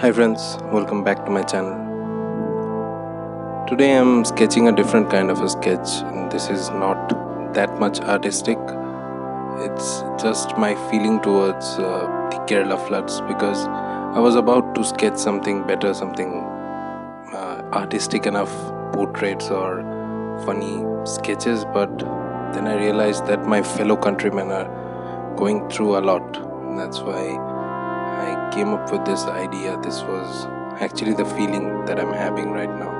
Hi friends, welcome back to my channel. Today I'm sketching a different kind of a sketch this is not that much artistic. It's just my feeling towards uh, the Kerala floods because I was about to sketch something better, something uh, artistic enough portraits or funny sketches but then I realized that my fellow countrymen are going through a lot. That's why came up with this idea. This was actually the feeling that I'm having right now.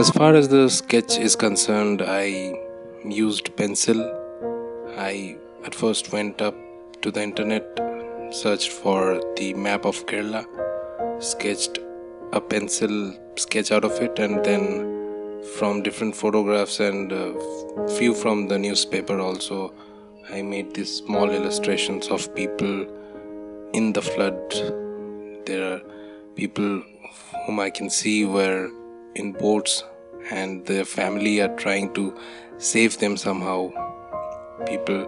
As far as the sketch is concerned, I used pencil. I at first went up to the internet, searched for the map of Kerala, sketched a pencil sketch out of it, and then from different photographs and uh, few from the newspaper also, I made these small illustrations of people in the flood. There are people whom I can see were in boats and their family are trying to save them somehow. People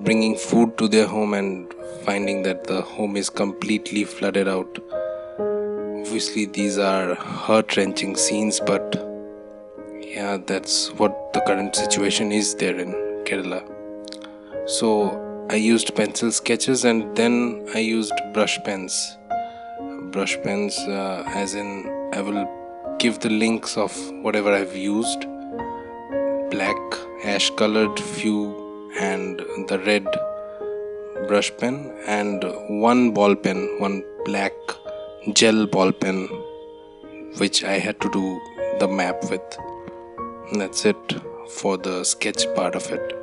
bringing food to their home and finding that the home is completely flooded out. Obviously, these are heart wrenching scenes, but yeah, that's what the current situation is there in Kerala. So, I used pencil sketches and then I used brush pens. Brush pens, uh, as in, I will give the links of whatever I've used black, ash colored, few, and the red brush pen, and one ball pen, one black gel ball pen, which I had to do the map with. That's it for the sketch part of it.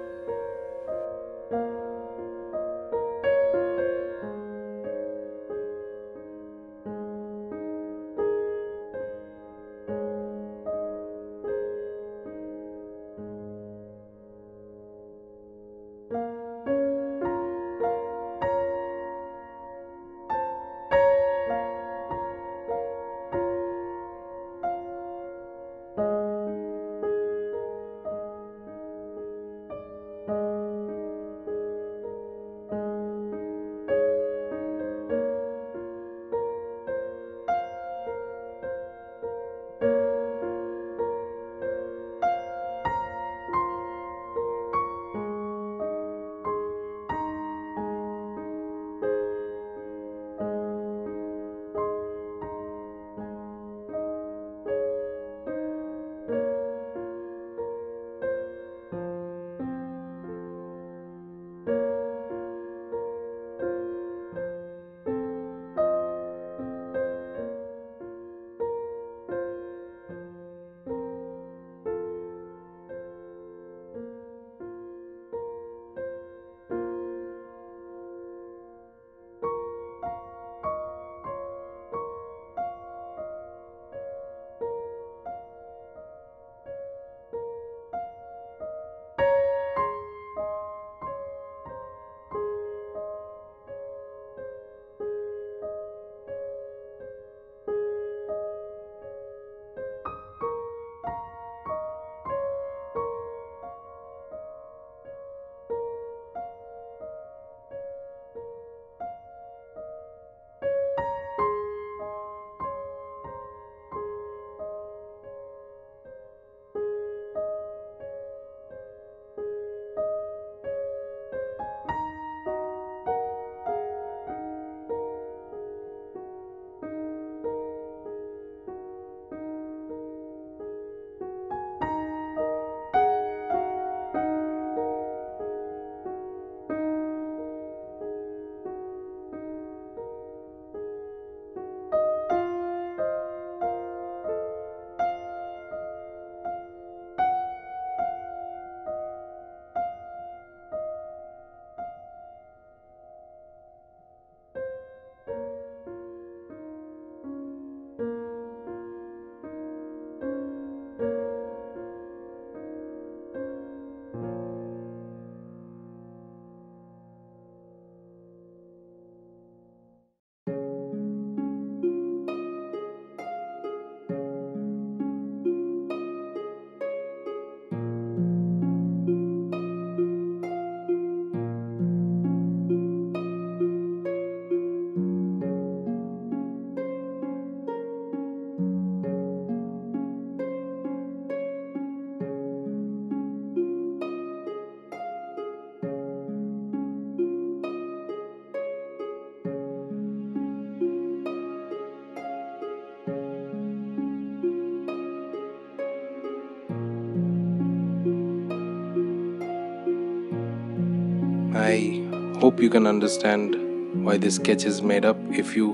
I hope you can understand why this sketch is made up. If you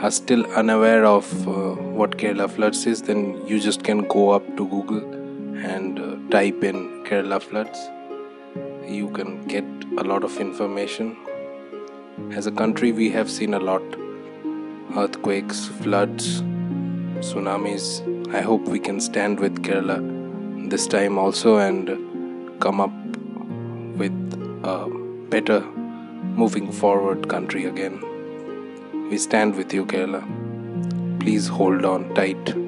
are still unaware of uh, what Kerala floods is, then you just can go up to Google and uh, type in Kerala floods. You can get a lot of information. As a country, we have seen a lot earthquakes, floods, tsunamis. I hope we can stand with Kerala this time also and come up with a better moving forward country again. We stand with you, Kerala. Please hold on tight.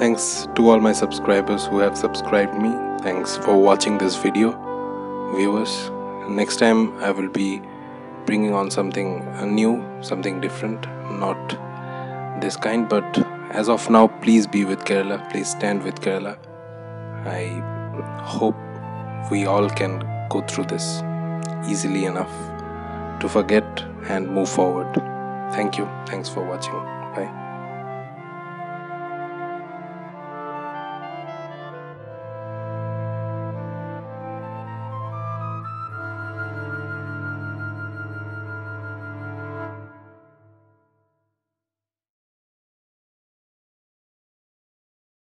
Thanks to all my subscribers who have subscribed me. Thanks for watching this video, viewers. Next time I will be bringing on something new, something different, not this kind, but as of now, please be with Kerala. Please stand with Kerala. I hope we all can go through this easily enough to forget and move forward. Thank you. Thanks for watching. Bye.